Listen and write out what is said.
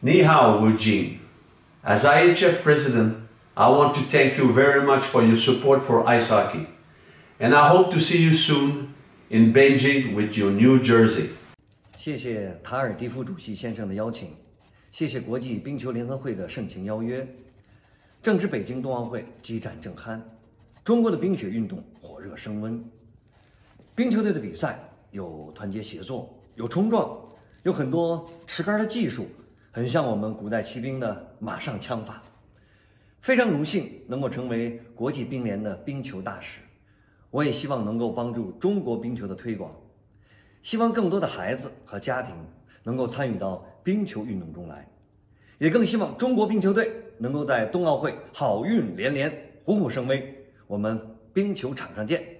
Ni hao, Wu Jing. As IIHF president, I want to thank you very much for your support for ice hockey. And I hope to see you soon in Beijing with your new jersey. 谢谢塔尔迪夫主席先生的邀请，谢谢国际冰球联合会的盛情邀约。正值北京冬奥会激战正酣，中国的冰雪运动火热升温。冰球队的比赛有团结协作，有冲撞，有很多持杆的技术很像我们古代骑兵的马上枪法。非常荣幸能够成为国际冰联的冰球大使，我也希望能够帮助中国冰球的推广，希望更多的孩子和家庭能够参与到冰球运动中来，也更希望中国冰球队能够在冬奥会好运连连，虎虎生威。我们冰球场上见。